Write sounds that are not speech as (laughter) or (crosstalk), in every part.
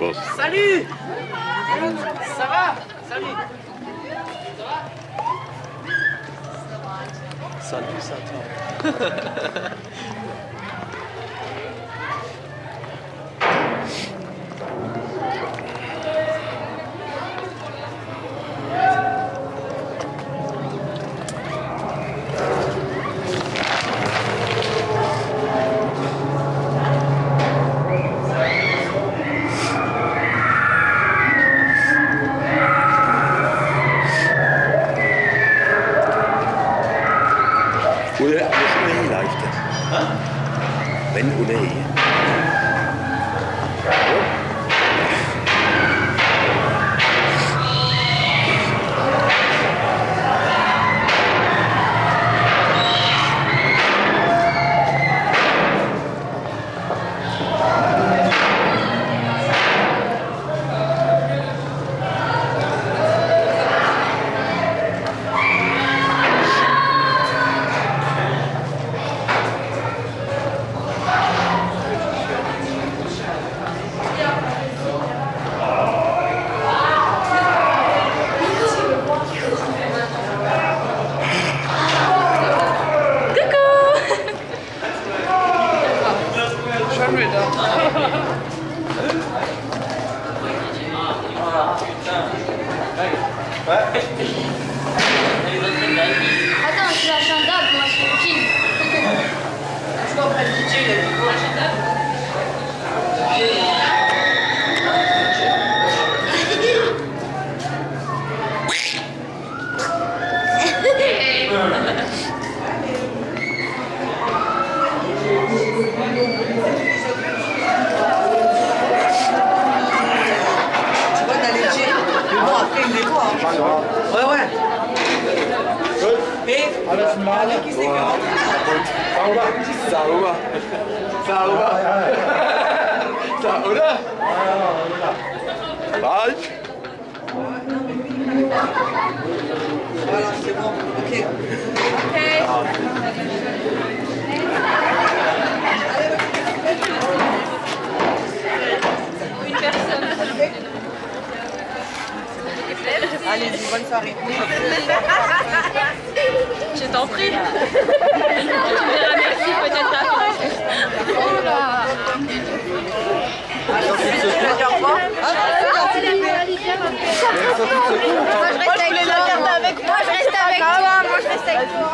Bon, ça va. Salut Ça va? Salut Salut Satan. (laughs) Oder alles schon eh leichter. Wenn oder eher. Judith. (laughs) Mais, avec qui c'est que Sauber. Sauber. Ça, oder? Bald. Voilà, c'est Allez-y, bonne soirée. Je t'en prie. tu me diras merci peut-être après. Oh là Moi je reste avec toi. Moi je reste avec toi. Moi je reste avec toi.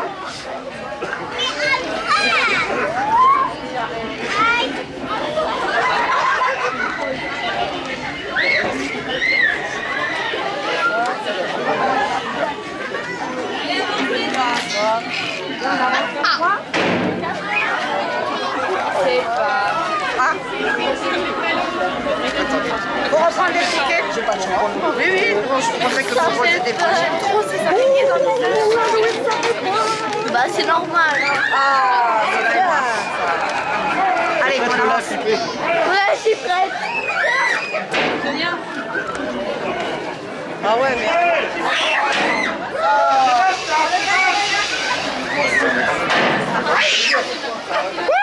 Pour reprendre les tickets Oui, oui, je pensais que vous étiez prochain. trop ces araignées dans mon Bah c'est normal. hein. Ah, c'est bien. Allez, on avance. Ouais, je suis prête. Ah ouais, mais... Allez